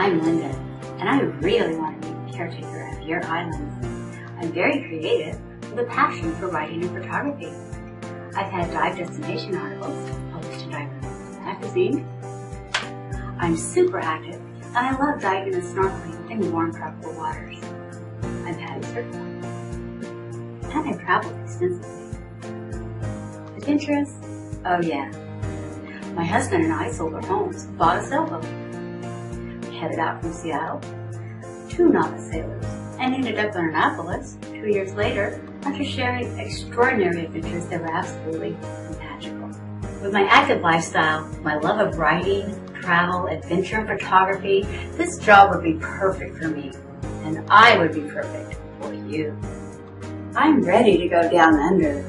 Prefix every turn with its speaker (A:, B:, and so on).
A: I'm Linda, and I really want to be the caretaker of your islands. I'm very creative with a passion for writing and photography. I've had dive destination articles published in Dive magazine. I'm super active, and I love diving and snorkeling in warm tropical waters. I'm PADI certified, and I travel extensively. Adventurous? Oh yeah. My husband and I sold our homes, bought a sailboat, headed out from Seattle, two novice sailors, and ended up in Annapolis two years later after sharing extraordinary adventures that were absolutely magical. With my active lifestyle, my love of writing, travel, adventure, and photography, this job would be perfect for me, and I would be perfect for you. I'm ready to go down under